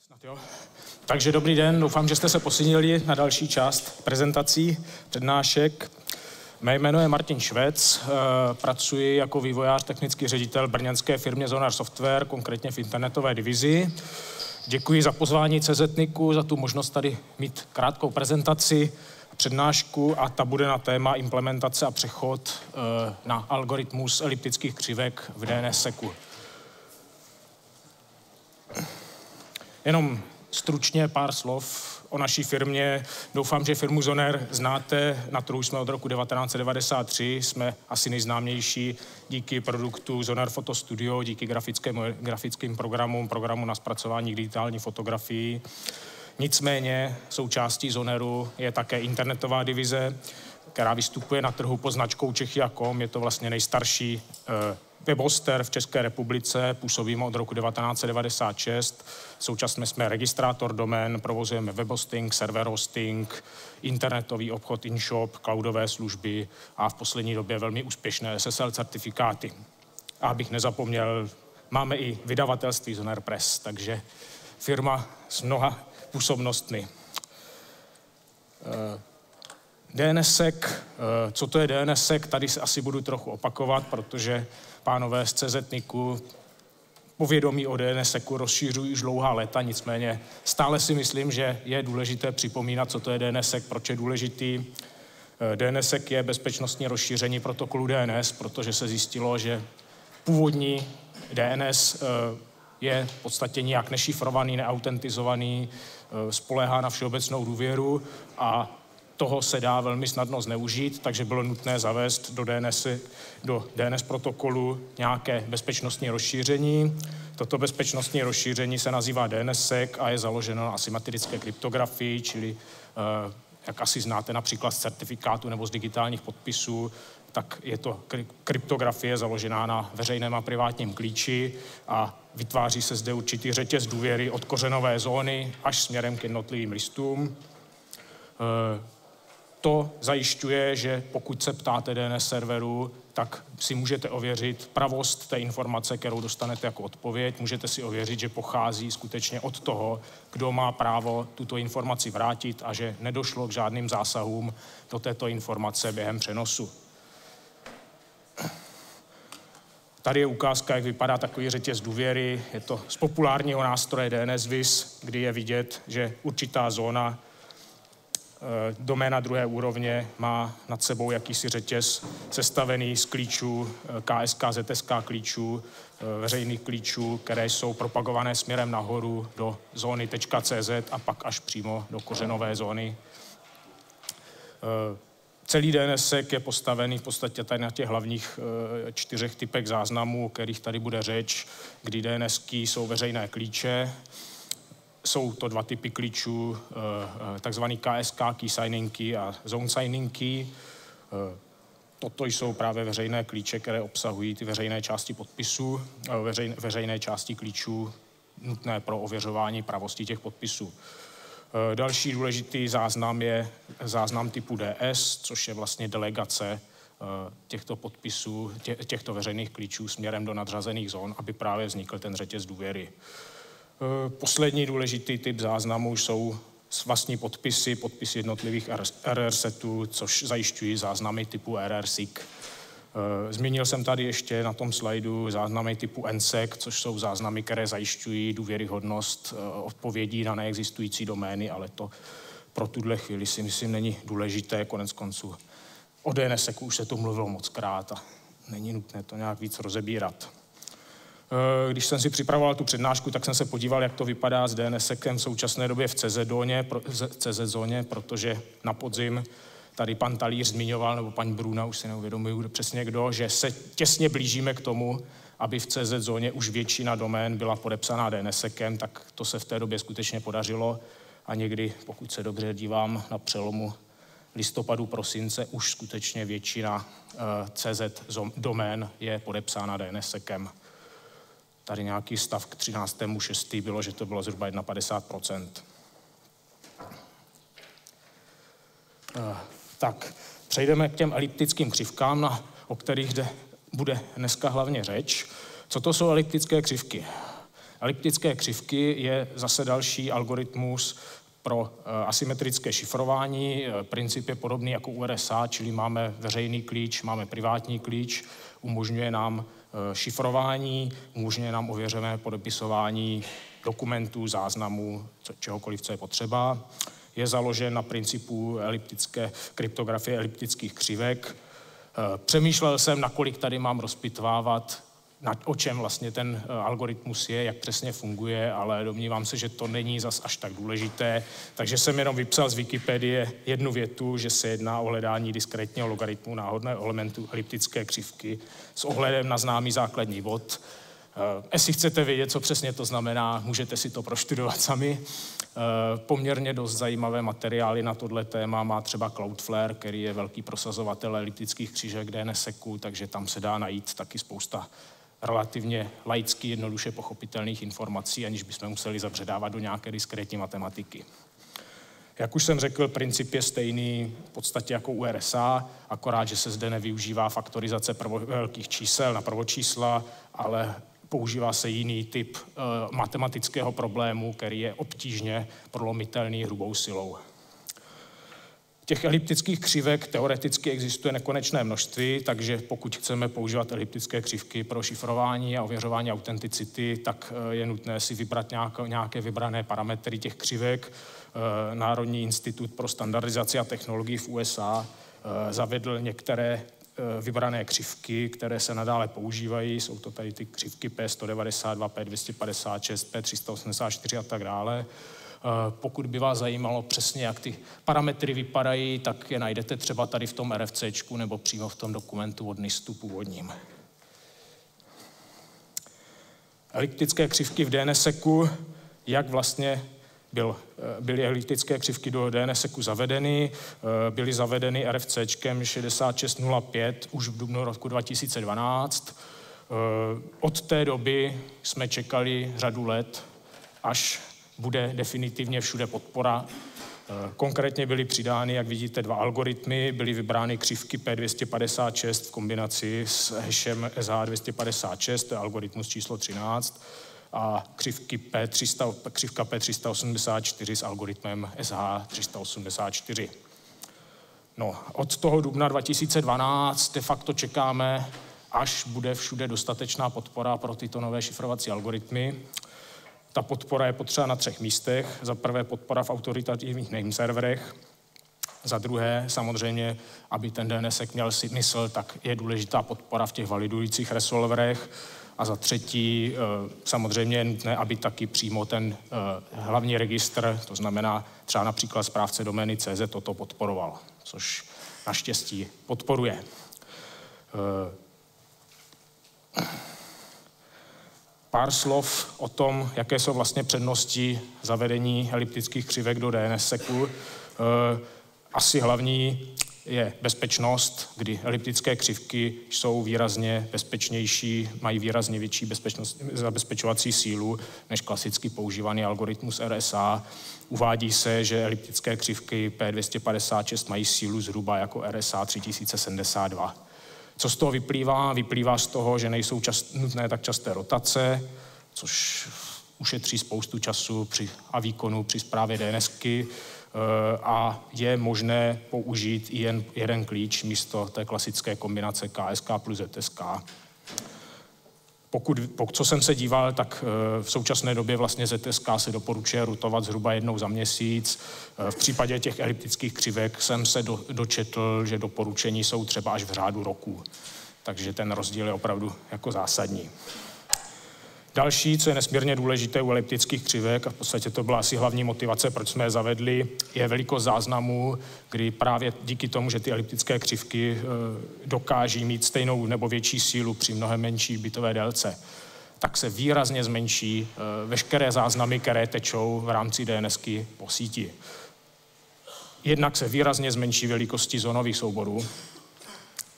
Snad jo. Takže dobrý den, doufám, že jste se posunili na další část prezentací, přednášek. Mé jméno je Martin Švec, eh, pracuji jako vývojář, technický ředitel brněnské firmě Zonar Software, konkrétně v internetové divizi. Děkuji za pozvání CZNIKu, za tu možnost tady mít krátkou prezentaci, přednášku a ta bude na téma implementace a přechod eh, na algoritmus eliptických křivek v DNSSECu. Jenom stručně pár slov o naší firmě. Doufám, že firmu Zoner znáte, na trhu jsme od roku 1993, jsme asi nejznámější díky produktu Zoner Photo Studio, díky grafickým, grafickým programům, programu na zpracování digitální fotografii. Nicméně součástí Zoneru je také internetová divize, která vystupuje na trhu pod značkou Čechy.com. Je to vlastně nejstarší webhoster v České republice, působíme od roku 1996. Současně jsme registrátor domén, provozujeme webhosting, server hosting, internetový obchod InShop, cloudové služby a v poslední době velmi úspěšné SSL certifikáty. A abych nezapomněl, máme i vydavatelství Zoner Press, takže firma s mnoha působnostmi. Eh, DNSSEC, eh, co to je DNSSEC, tady se asi budu trochu opakovat, protože pánové z CZNIKu povědomí o DNSSECu rozšířují už dlouhá léta, nicméně stále si myslím, že je důležité připomínat, co to je DNSSEC, proč je důležitý. Eh, DNSSEC je bezpečnostní rozšíření protokolu DNS, protože se zjistilo, že původní DNS je v podstatě nijak nešifrovaný, neautentizovaný, Eh, spolehá na všeobecnou důvěru a toho se dá velmi snadno zneužít, takže bylo nutné zavést do DNS, do DNS protokolu nějaké bezpečnostní rozšíření. Toto bezpečnostní rozšíření se nazývá DNSSEC a je založeno na asymetrické kryptografii, čili eh, jak asi znáte například z certifikátu nebo z digitálních podpisů, tak je to kryptografie založená na veřejném a privátním klíči a vytváří se zde určitý řetěz důvěry od kořenové zóny až směrem k jednotlivým listům. To zajišťuje, že pokud se ptáte DNS serveru, tak si můžete ověřit pravost té informace, kterou dostanete jako odpověď. Můžete si ověřit, že pochází skutečně od toho, kdo má právo tuto informaci vrátit a že nedošlo k žádným zásahům do této informace během přenosu. Tady je ukázka, jak vypadá takový řetěz důvěry. Je to z populárního nástroje DNSVIS, kdy je vidět, že určitá zóna doména druhé úrovně má nad sebou jakýsi řetěz sestavený z klíčů KSK, eh, ZSK klíčů, eh, veřejných klíčů, které jsou propagované směrem nahoru do zóny .cz a pak až přímo do kořenové zóny. Celý DNSek je postavený v podstatě tady na těch hlavních eh, čtyřech typech záznamů, o kterých tady bude řeč, kdy DNSky jsou veřejné klíče, jsou to dva typy klíčů, eh, eh, takzvaný KSK, key signing key a zone signing key. Toto jsou právě veřejné klíče, které obsahují ty veřejné části podpisů, veřejné části klíčů nutné pro ověřování pravosti těch podpisů. Eh, další důležitý záznam je záznam typu DS, což je vlastně delegace eh, těchto podpisů, těchto veřejných klíčů směrem do nadřazených zón, aby právě vznikl ten řetěz důvěry. Eh, poslední důležitý typ záznamů jsou vlastní podpisy, podpisy jednotlivých RR setů, což zajišťují záznamy typu RRSIC. Eh, zmínil jsem tady ještě na tom slajdu záznamy typu NSEC, což jsou záznamy, které zajišťují důvěryhodnost eh, odpovědí na neexistující domény, ale to pro tuhle chvíli si myslím není důležité, konec konců. O DNSEC už se to mluvilo moc krát a není nutné to nějak víc rozebírat. Eh, když jsem si připravoval tu přednášku, tak jsem se podíval, jak to vypadá s DNSECem v současné době v CZ zóně, CZ zóně protože na podzim tady pan Talíř zmiňoval, nebo paní Bruna, už si neuvědomuju přesně kdo, že se těsně blížíme k tomu, aby v CZ zóně už většina domén byla podepsaná DNSECem, tak to se v té době skutečně podařilo a někdy, pokud se dobře dívám na přelomu listopadu, prosince, už skutečně většina eh, CZ domén je podepsána DNSECem. Tady nějaký stav k 13.6. bylo, že to bylo zhruba 51%. Uh, tak přejdeme k těm eliptickým křivkám, na, o kterých jde, bude dneska hlavně řeč. Co to jsou eliptické křivky? Eliptické křivky je zase další algoritmus pro asymetrické šifrování. Princip je podobný jako u RSA, čili máme veřejný klíč, máme privátní klíč, umožňuje nám šifrování, umožňuje nám ověřené podepisování dokumentů, záznamů, čehokoliv, co je potřeba. Je založen na principu eliptické kryptografie eliptických křivek. Eh, přemýšlel jsem, nakolik tady mám rozpitvávat, na, o čem vlastně ten eh, algoritmus je, jak přesně funguje, ale domnívám se, že to není zas až tak důležité. Takže jsem jenom vypsal z Wikipedie jednu větu, že se jedná o hledání diskrétního logaritmu náhodného elementu eliptické křivky s ohledem na známý základní bod Eh, jestli chcete vědět, co přesně to znamená, můžete si to proštudovat sami. Eh, poměrně dost zajímavé materiály na tohle téma má třeba Cloudflare, který je velký prosazovatel eliptických křížek DNSeku, takže tam se dá najít taky spousta relativně laicky, jednoduše pochopitelných informací, aniž bychom museli zabředávat do nějaké diskrétní matematiky. Jak už jsem řekl, princip je stejný v podstatě jako u RSA, akorát, že se zde nevyužívá faktorizace prvo, velkých čísel na prvočísla, ale používá se jiný typ uh, matematického problému, který je obtížně prolomitelný hrubou silou. Těch eliptických křivek teoreticky existuje nekonečné množství, takže pokud chceme používat eliptické křivky pro šifrování a ověřování autenticity, tak eh, je nutné si vybrat nějaké vybrané parametry těch křivek. Eh, Národní institut pro standardizaci a technologii v USA zavedl některé Eh, vybrané křivky, které se nadále používají. Jsou to tady ty křivky P192, P256, P384 a tak dále. Eh, pokud by vás zajímalo přesně, jak ty parametry vypadají, tak je najdete třeba tady v tom RFCčku nebo přímo v tom dokumentu od NISTu původním. Eliptické křivky v DNSeku, jak vlastně byl, eh, byly elitické křivky do DNSeku zavedeny, eh, byly zavedeny RFCčkem 6605 už v dubnu roku 2012. Eh, od té doby jsme čekali řadu let, až bude definitivně všude podpora. Konkrétně byly přidány, jak vidíte, dva algoritmy, byly vybrány křivky P256 v kombinaci s hashem SH256, to je algoritmus číslo 13, a křivky P300, křivka P384 s algoritmem SH384. No, od toho dubna 2012 de facto čekáme, až bude všude dostatečná podpora pro tyto nové šifrovací algoritmy. Ta podpora je potřeba na třech místech. Za prvé podpora v autoritativních name serverech, za druhé, samozřejmě, aby ten DNSek měl smysl, tak je důležitá podpora v těch validujících resolverech. A za třetí, eh, samozřejmě je nutné, aby taky přímo ten eh, hlavní registr, to znamená třeba například správce domény CZ, toto podporoval, což naštěstí podporuje. Eh, pár slov o tom, jaké jsou vlastně přednosti zavedení eliptických křivek do DNSeku. Asi hlavní je bezpečnost, kdy eliptické křivky jsou výrazně bezpečnější, mají výrazně větší zabezpečovací sílu než klasicky používaný algoritmus RSA. Uvádí se, že eliptické křivky P256 mají sílu zhruba jako RSA 3072. Co z toho vyplývá? Vyplývá z toho, že nejsou čast, nutné tak časté rotace, což ušetří spoustu času při, a výkonu při zprávě DNSky. Eh, a je možné použít i jen jeden klíč místo té klasické kombinace KSK plus ZSK. Pokud, pokud co jsem se díval, tak eh, v současné době vlastně ZSK se doporučuje rutovat zhruba jednou za měsíc. Eh, v případě těch eliptických křivek jsem se do, dočetl, že doporučení jsou třeba až v řádu roku. Takže ten rozdíl je opravdu jako zásadní. Další, co je nesmírně důležité u eliptických křivek, a v podstatě to byla asi hlavní motivace, proč jsme je zavedli, je velikost záznamů, kdy právě díky tomu, že ty eliptické křivky e, dokáží mít stejnou nebo větší sílu při mnohem menší bitové délce, tak se výrazně zmenší e, veškeré záznamy, které tečou v rámci DNSky po síti. Jednak se výrazně zmenší velikosti zónových souborů,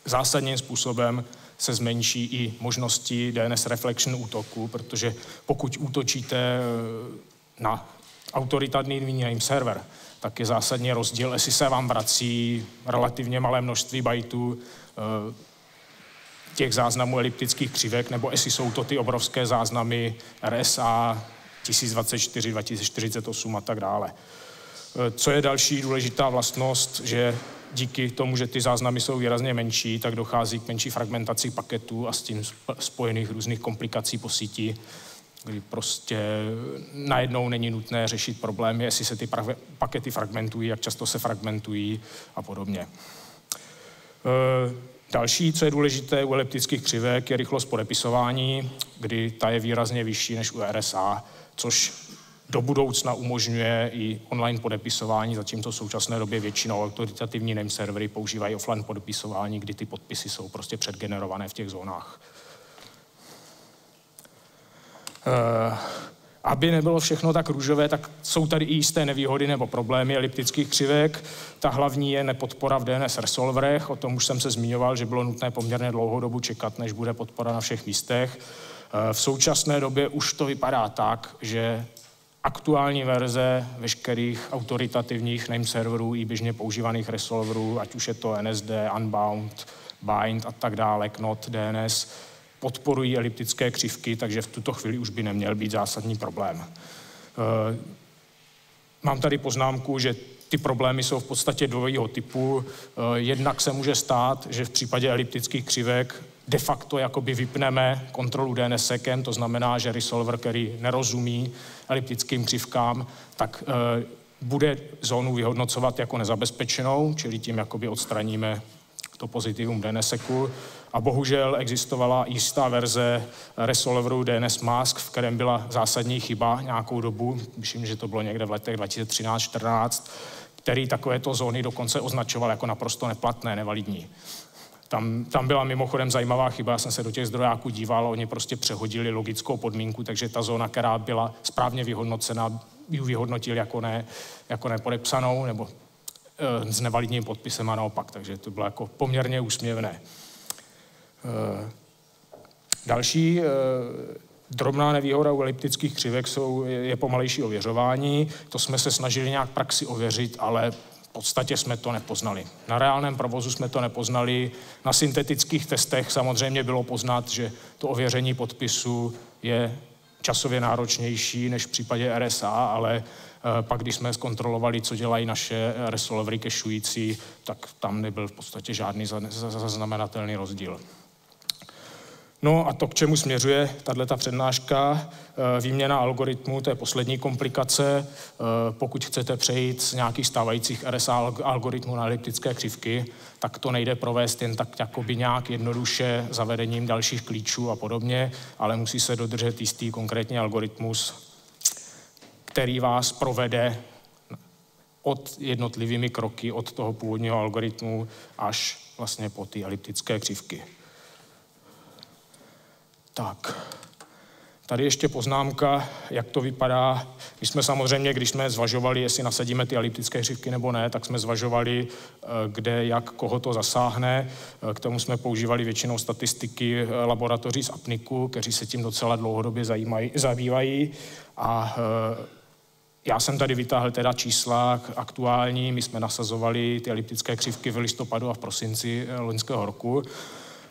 zásadním způsobem se zmenší i možnosti DNS reflection útoku, protože pokud útočíte eh, na autoritativní server, tak je zásadně rozdíl, jestli se vám vrací relativně malé množství bajtů eh, těch záznamů eliptických křivek, nebo jestli jsou to ty obrovské záznamy RSA 1024, 2048 a tak dále. E, co je další důležitá vlastnost, že díky tomu, že ty záznamy jsou výrazně menší, tak dochází k menší fragmentaci paketů a s tím spojených různých komplikací po síti, kdy prostě najednou není nutné řešit problémy, jestli se ty pakety fragmentují, jak často se fragmentují a podobně. E, další, co je důležité u eliptických křivek, je rychlost podepisování, kdy ta je výrazně vyšší než u RSA, což do budoucna umožňuje i online podepisování, zatímco v současné době většinou autoritativní name servery používají offline podepisování, kdy ty podpisy jsou prostě předgenerované v těch zónách. Uh, aby nebylo všechno tak růžové, tak jsou tady i jisté nevýhody nebo problémy eliptických křivek. Ta hlavní je nepodpora v DNS resolverech. O tom už jsem se zmiňoval, že bylo nutné poměrně dlouhou dobu čekat, než bude podpora na všech místech. Eh, v současné době už to vypadá tak, že aktuální verze veškerých autoritativních name serverů i běžně používaných resolverů, ať už je to NSD, Unbound, Bind a tak dále, Knot, DNS, podporují eliptické křivky, takže v tuto chvíli už by neměl být zásadní problém. Eh, mám tady poznámku, že ty problémy jsou v podstatě dvojího typu. Eh, jednak se může stát, že v případě eliptických křivek de facto jakoby vypneme kontrolu DNSekem, to znamená, že resolver, který nerozumí eliptickým křivkám, tak e, bude zónu vyhodnocovat jako nezabezpečenou, čili tím jakoby odstraníme to pozitivum DNSeku. A bohužel existovala jistá verze resolveru DNS Mask, v kterém byla zásadní chyba nějakou dobu, myslím, že to bylo někde v letech 2013-14, který takovéto zóny dokonce označoval jako naprosto neplatné, nevalidní. Tam, tam byla mimochodem zajímavá chyba, já jsem se do těch zdrojáků díval, oni prostě přehodili logickou podmínku, takže ta zóna, která byla správně vyhodnocena, ji vyhodnotili jako, ne, jako nepodepsanou nebo e, s nevalidním podpisem a naopak, takže to bylo jako poměrně úsměvné. E, další e, drobná nevýhoda u eliptických křivek jsou, je, je pomalejší ověřování. To jsme se snažili nějak praxi ověřit, ale podstatě jsme to nepoznali. Na reálném provozu jsme to nepoznali. Na syntetických testech samozřejmě bylo poznat, že to ověření podpisu je časově náročnější než v případě RSA, ale eh, pak, když jsme zkontrolovali, co dělají naše resolvery kešující, tak tam nebyl v podstatě žádný zaznamenatelný rozdíl. No a to, k čemu směřuje tato přednáška, eh, výměna algoritmů, to je poslední komplikace. Eh, pokud chcete přejít z nějakých stávajících RSA algoritmů na eliptické křivky, tak to nejde provést jen tak jakoby nějak jednoduše zavedením dalších klíčů a podobně, ale musí se dodržet jistý konkrétní algoritmus, který vás provede od jednotlivými kroky od toho původního algoritmu až vlastně po ty eliptické křivky. Tak, tady ještě poznámka, jak to vypadá. My jsme samozřejmě, když jsme zvažovali, jestli nasadíme ty eliptické křivky nebo ne, tak jsme zvažovali, eh, kde, jak, koho to zasáhne. Eh, k tomu jsme používali většinou statistiky eh, laboratoří z Apniku, kteří se tím docela dlouhodobě zajímají, zabývají. A já jsem tady vytáhl teda čísla aktuální, my jsme nasazovali ty eliptické křivky v listopadu a v prosinci loňského roku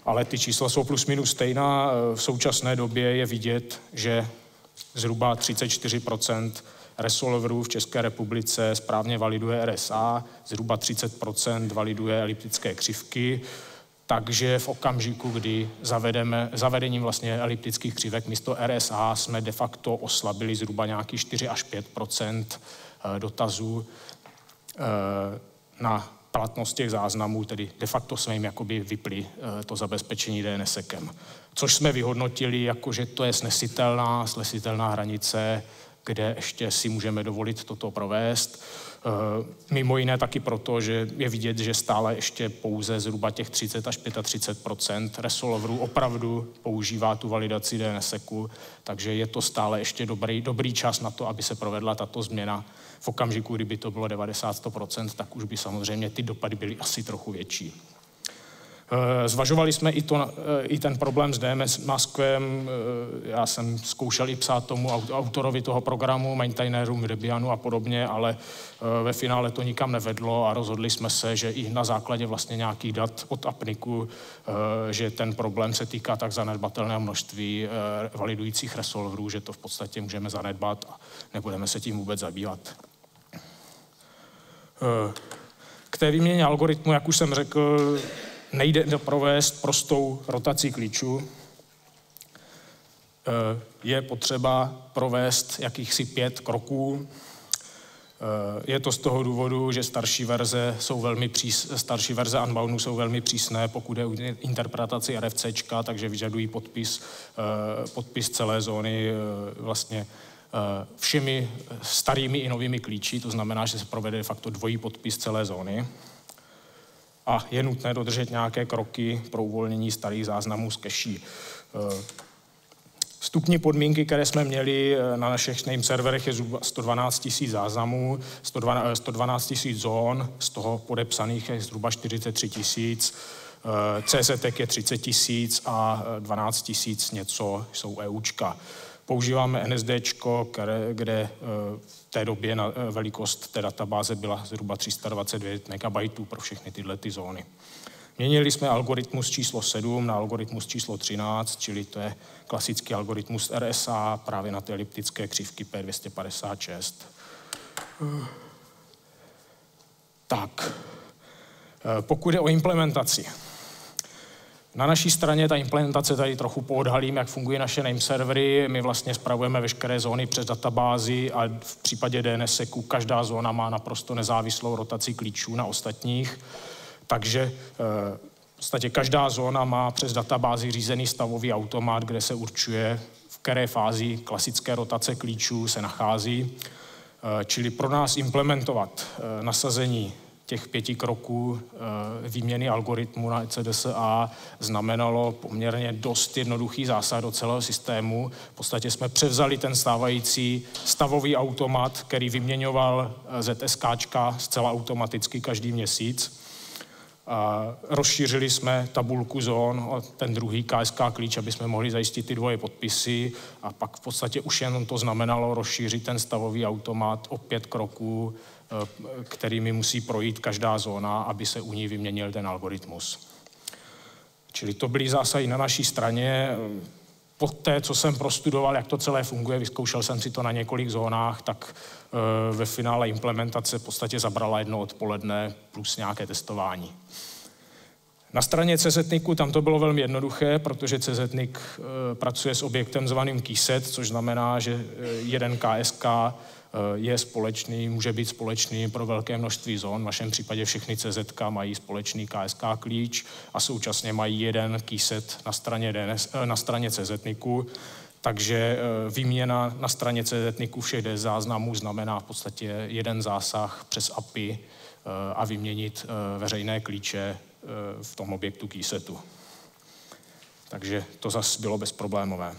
ale ty čísla jsou plus minus stejná. V současné době je vidět, že zhruba 34% resolverů v České republice správně validuje RSA, zhruba 30% validuje eliptické křivky, takže v okamžiku, kdy zavedeme, zavedením vlastně eliptických křivek místo RSA jsme de facto oslabili zhruba nějaký 4 až 5% dotazů eh, na platnost těch záznamů, tedy de facto jsme jim jakoby vypli eh, to zabezpečení DNSekem. Což jsme vyhodnotili jako, že to je snesitelná, snesitelná hranice, kde ještě si můžeme dovolit toto provést. Eh, mimo jiné taky proto, že je vidět, že stále ještě pouze zhruba těch 30 až 35% resolverů opravdu používá tu validaci DNSeku, takže je to stále ještě dobrý, dobrý čas na to, aby se provedla tato změna. V okamžiku, kdyby to bylo 90 tak už by samozřejmě ty dopady byly asi trochu větší. Eh, zvažovali jsme i, to, eh, i ten problém s DMS maskem. Eh, já jsem zkoušel i psát tomu autorovi toho programu, maintainerům Debianu a podobně, ale ve finále to nikam nevedlo a rozhodli jsme se, že i na základě vlastně nějakých dat od Apniku, že ten problém se týká tak zanedbatelného množství validujících resolverů, že to v podstatě můžeme zanedbat a nebudeme se tím vůbec zabývat. K té výměně algoritmu, jak už jsem řekl, nejde provést prostou rotaci klíčů. Eh, je potřeba provést jakýchsi pět kroků. Eh, je to z toho důvodu, že starší verze jsou velmi přís, starší verze Unboundu jsou velmi přísné, pokud je o interpretaci RFC, takže vyžadují podpis, eh, podpis celé zóny vlastně všemi starými i novými klíči, to znamená, že se provede de facto dvojí podpis celé zóny a je nutné dodržet nějaké kroky pro uvolnění starých záznamů z keší. Eh, vstupní podmínky, které jsme měli eh, na našich name serverech, je zhruba 112 000 záznamů, 112 000 zón, z toho podepsaných je zhruba 43 000, CZ je 30 tisíc a 12 eh, tisíc něco jsou EUčka. Používáme NSD, kde eh, v té době na eh, velikost té databáze byla zhruba 329 MB pro všechny tyhle ty zóny. Měnili jsme algoritmus číslo 7 na algoritmus číslo 13, čili to je klasický algoritmus RSA právě na ty elliptické křivky P256. Tak, eh, pokud je o implementaci, na naší straně ta implementace tady trochu poodhalím, jak fungují naše name servery. My vlastně spravujeme veškeré zóny přes databázi a v případě DNSeku každá zóna má naprosto nezávislou rotaci klíčů na ostatních. Takže eh, v podstatě každá zóna má přes databázi řízený stavový automat, kde se určuje, v které fázi klasické rotace klíčů se nachází. Eh, čili pro nás implementovat eh, nasazení těch pěti kroků eh, výměny algoritmu na ECDSA znamenalo poměrně dost jednoduchý zásah do celého systému. V podstatě jsme převzali ten stávající stavový automat, který vyměňoval eh, ZSK zcela automaticky každý měsíc. Rozšířili jsme tabulku zón o ten druhý KSK klíč, aby jsme mohli zajistit ty dvoje podpisy a pak v podstatě už jenom to znamenalo rozšířit ten stavový automat o pět kroků Eh, kterými musí projít každá zóna, aby se u ní vyměnil ten algoritmus. Čili to byly zásahy na naší straně. Po té, co jsem prostudoval, jak to celé funguje, vyzkoušel jsem si to na několik zónách, tak eh, ve finále implementace v podstatě zabrala jedno odpoledne plus nějaké testování. Na straně CZNICu tam to bylo velmi jednoduché, protože CZNIC eh, pracuje s objektem zvaným KeySet, což znamená, že jeden KSK Eh, je společný, může být společný pro velké množství zón. V našem případě všechny CZ mají společný KSK klíč a současně mají jeden keyset na straně, DNS, eh, na straně CZNICu. Takže eh, výměna na straně CZNICu všech DS záznamů znamená v podstatě jeden zásah přes API a vyměnit veřejné klíče v tom objektu keysetu. Takže to zase bylo bezproblémové.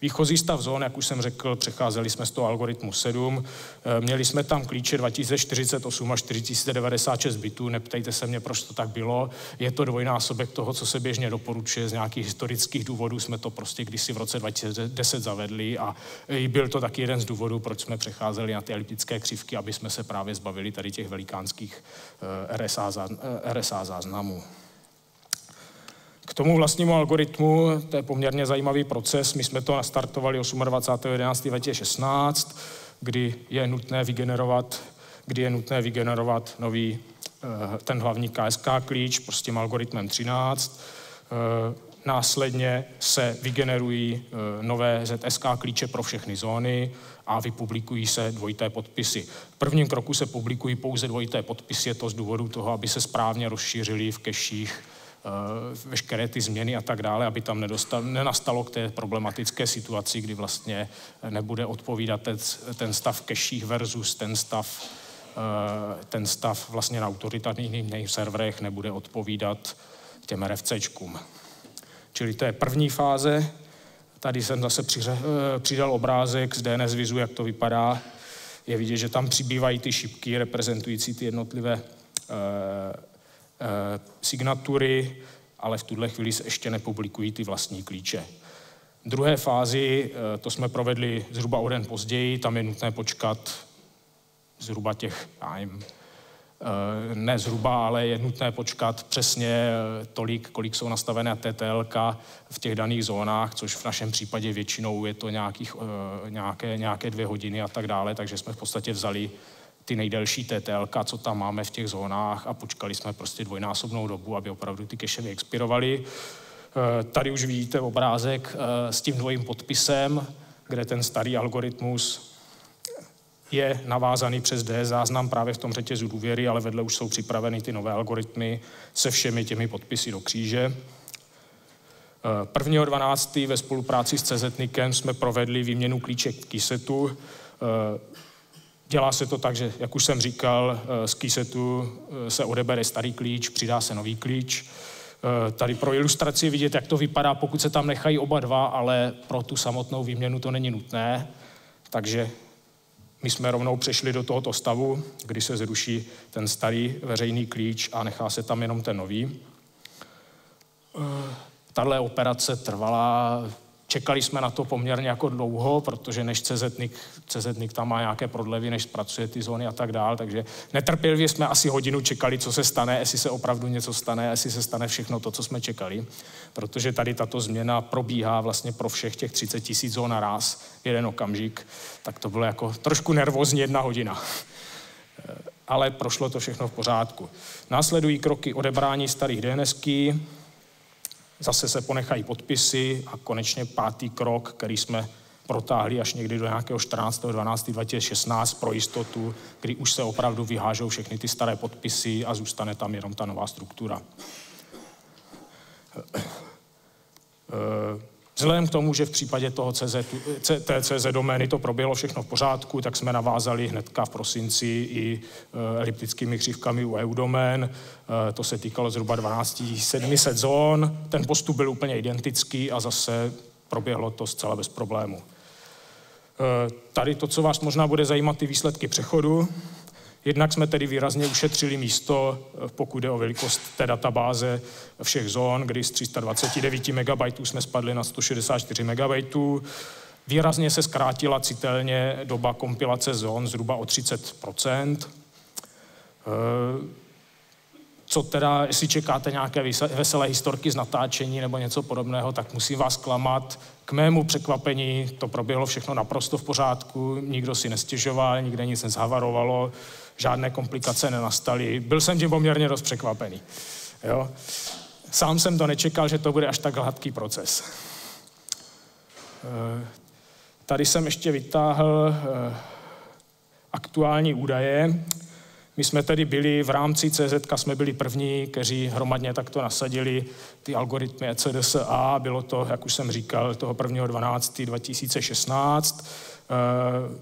Výchozí stav zón, jak už jsem řekl, přecházeli jsme z toho algoritmu 7. Eh, měli jsme tam klíče 2048 a 4096 bitů. Neptejte se mě, proč to tak bylo. Je to dvojnásobek toho, co se běžně doporučuje. Z nějakých historických důvodů jsme to prostě kdysi v roce 2010 zavedli a byl to taky jeden z důvodů, proč jsme přecházeli na ty elliptické křivky, aby jsme se právě zbavili tady těch velikánských eh, RSA, záznamů. K tomu vlastnímu algoritmu, to je poměrně zajímavý proces, my jsme to nastartovali 28.11.2016, kdy je nutné vygenerovat, kdy je nutné vygenerovat nový eh, ten hlavní KSK klíč prostě algoritmem 13. Eh, následně se vygenerují eh, nové ZSK klíče pro všechny zóny a vypublikují se dvojité podpisy. V prvním kroku se publikují pouze dvojité podpisy, je to z důvodu toho, aby se správně rozšířili v keších veškeré ty změny a tak dále, aby tam nedostal, nenastalo k té problematické situaci, kdy vlastně nebude odpovídat ten, ten stav keších versus ten stav, eh, ten stav vlastně na autoritativních serverech nebude odpovídat těm RFCčkům. Čili to je první fáze. Tady jsem zase eh, přidal obrázek z DNS Vizu, jak to vypadá. Je vidět, že tam přibývají ty šipky reprezentující ty jednotlivé signatury, ale v tuhle chvíli se ještě nepublikují ty vlastní klíče. V druhé fázi, to jsme provedli zhruba o den později, tam je nutné počkat zhruba těch, já nevím, Eh, ne zhruba, ale je nutné počkat přesně eh, tolik, kolik jsou nastavené TTL v těch daných zónách, což v našem případě většinou je to nějakých, eh, nějaké, nějaké dvě hodiny a tak dále, takže jsme v podstatě vzali ty nejdelší TTL, co tam máme v těch zónách a počkali jsme prostě dvojnásobnou dobu, aby opravdu ty keše vyexpirovaly. Tady už vidíte obrázek s tím dvojím podpisem, kde ten starý algoritmus je navázaný přes D záznam právě v tom řetězu důvěry, ale vedle už jsou připraveny ty nové algoritmy se všemi těmi podpisy do kříže. 1.12. ve spolupráci s CZNIKem jsme provedli výměnu klíček v KISETu. Dělá se to tak, že, jak už jsem říkal, z KISETu se odebere starý klíč, přidá se nový klíč. Tady pro ilustraci vidět, jak to vypadá, pokud se tam nechají oba dva, ale pro tu samotnou výměnu to není nutné. Takže my jsme rovnou přešli do tohoto stavu, kdy se zruší ten starý veřejný klíč a nechá se tam jenom ten nový. Tahle operace trvala Čekali jsme na to poměrně jako dlouho, protože než CZNIK, CZNIK tam má nějaké prodlevy, než zpracuje ty zóny a tak dál, takže netrpělivě jsme asi hodinu čekali, co se stane, jestli se opravdu něco stane, jestli se stane všechno to, co jsme čekali, protože tady tato změna probíhá vlastně pro všech těch 30 tisíc zón naraz jeden okamžik, tak to bylo jako trošku nervózní jedna hodina. Ale prošlo to všechno v pořádku. Následují kroky odebrání starých DNSky, Zase se ponechají podpisy a konečně pátý krok, který jsme protáhli až někdy do nějakého 14. 12. 2016 pro jistotu, kdy už se opravdu vyhážou všechny ty staré podpisy a zůstane tam jenom ta nová struktura. Vzhledem k tomu, že v případě toho CZ, TCZ domény to proběhlo všechno v pořádku, tak jsme navázali hnedka v prosinci i e, eliptickými křivkami u EU domén. E, to se týkalo zhruba 12 700 zón. Ten postup byl úplně identický a zase proběhlo to zcela bez problému. E, tady to, co vás možná bude zajímat, ty výsledky přechodu. Jednak jsme tedy výrazně ušetřili místo, pokud jde o velikost té databáze všech zón, kdy z 329 MB jsme spadli na 164 MB. Výrazně se zkrátila citelně doba kompilace zón zhruba o 30 eh, co teda, jestli čekáte nějaké veselé historky z natáčení nebo něco podobného, tak musím vás klamat. K mému překvapení to proběhlo všechno naprosto v pořádku, nikdo si nestěžoval, nikde nic nezhavarovalo žádné komplikace nenastaly. Byl jsem tím poměrně dost překvapený. Jo? Sám jsem to nečekal, že to bude až tak hladký proces. Eh, tady jsem ještě vytáhl eh, aktuální údaje. My jsme tedy byli v rámci CZ, jsme byli první, kteří hromadně takto nasadili ty algoritmy ECDSA. Bylo to, jak už jsem říkal, toho 1.12.2016. Eh,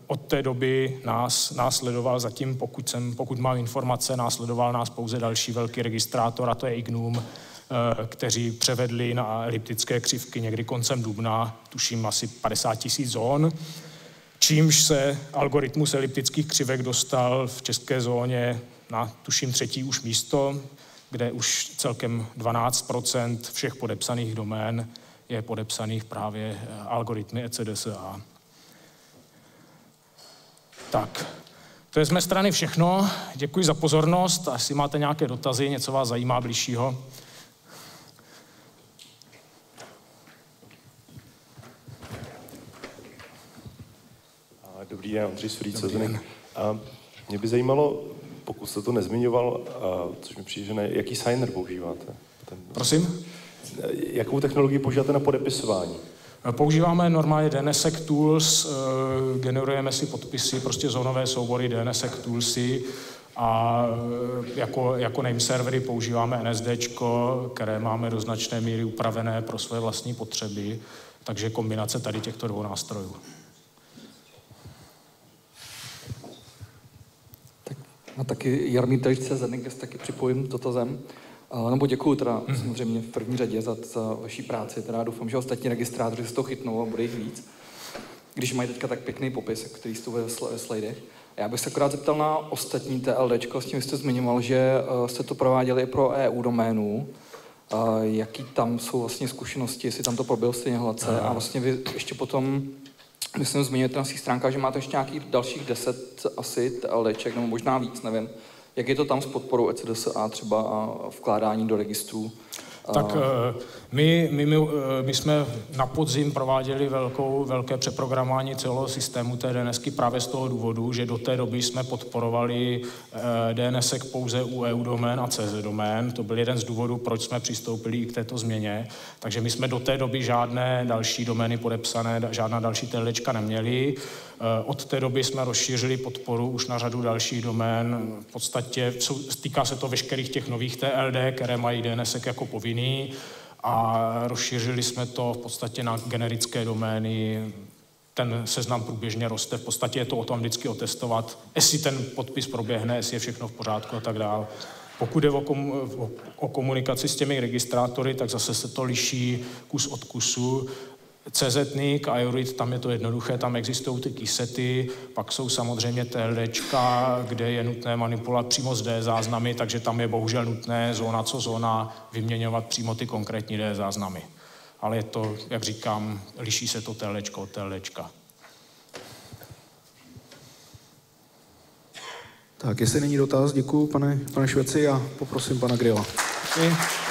od té doby nás následoval zatím, pokud, jsem, pokud mám informace, následoval nás pouze další velký registrátor, a to je Ignum, eh, kteří převedli na eliptické křivky někdy koncem dubna, tuším asi 50 tisíc zón, čímž se algoritmus eliptických křivek dostal v české zóně na tuším třetí už místo, kde už celkem 12% všech podepsaných domén je podepsaných právě eh, algoritmy ECDSA. Tak, to je z mé strany všechno. Děkuji za pozornost. A jestli máte nějaké dotazy, něco vás zajímá bližšího. Dobrý den, Ondřej Suríc, A mě by zajímalo, pokud jste to nezmiňoval, což mi přijde, že ne, jaký signer používáte? Ten, Prosím? Jakou technologii používáte na podepisování? Používáme normálně DNSSEC tools, eh, generujeme si podpisy, prostě zónové soubory DNSSEC toolsy a eh, jako, jako name servery používáme NSD, které máme do značné míry upravené pro své vlastní potřeby, takže kombinace tady těchto dvou nástrojů. A taky Jarmír Teličce z taky připojím toto zem. Nebo děkuji teda mm-hmm. samozřejmě v první řadě za, za vaší práci. Teda doufám, že ostatní registrátoři se to chytnou a bude jich víc. když mají teďka tak pěkný popis, který jste ve, ve slidech. Já bych se akorát zeptal na ostatní TLD, s tím jste zmiňoval, že uh, jste to prováděli i pro EU doménu. Uh, jaký tam jsou vlastně zkušenosti, jestli tam to probil stejně hladce a vlastně vy ještě potom myslím, zmiňujete na svých stránkách, že máte ještě nějakých dalších deset asi TLDček, nebo možná víc, nevím. Jak je to tam s podporou ECDS a třeba a vkládání do registrů? Tak eh, my, my, my, eh, my jsme na podzim prováděli velkou, velké přeprogramování celého systému té DNSky právě z toho důvodu, že do té doby jsme podporovali eh, DNSek pouze u EU domén a CZ domén. To byl jeden z důvodů, proč jsme přistoupili k této změně. Takže my jsme do té doby žádné další domény podepsané, žádná další TLDčka neměli. Od té doby jsme rozšířili podporu už na řadu dalších domén. V podstatě týká se to veškerých těch nových TLD, které mají DNSek jako povinný a rozšířili jsme to v podstatě na generické domény. Ten seznam průběžně roste. V podstatě je to o tom vždycky otestovat, jestli ten podpis proběhne, jestli je všechno v pořádku a tak dále. Pokud je o komunikaci s těmi registrátory, tak zase se to liší kus od kusu. CZNIC a Eurit, tam je to jednoduché, tam existují ty kisety, pak jsou samozřejmě TLDčka, kde je nutné manipulovat přímo z D záznamy, takže tam je bohužel nutné zóna co zóna vyměňovat přímo ty konkrétní D záznamy. Ale je to, jak říkám, liší se to TLDčko od TLDčka. Tak, jestli není dotaz, děkuji pane, pane Šveci a poprosím pana Grila. Děkuji.